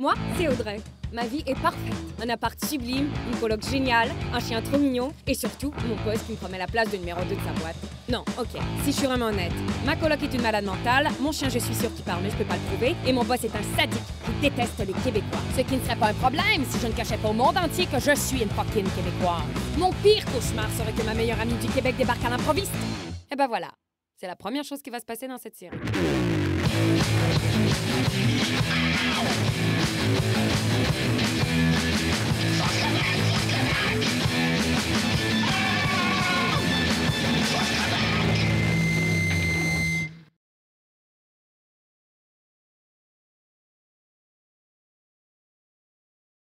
Moi, c'est Audrey. Ma vie est parfaite. Un appart sublime, une coloc géniale, un chien trop mignon et surtout mon poste qui me promet la place de numéro 2 de sa boîte. Non, ok, si je suis vraiment honnête. Ma coloc est une malade mentale, mon chien je suis sûre qu'il parle mais je peux pas le prouver, et mon boss est un sadique qui déteste les Québécois. Ce qui ne serait pas un problème si je ne cachais pas au monde entier que je suis une fucking Québécoise. Mon pire cauchemar serait que ma meilleure amie du Québec débarque à l'improviste. Et ben voilà, c'est la première chose qui va se passer dans cette série.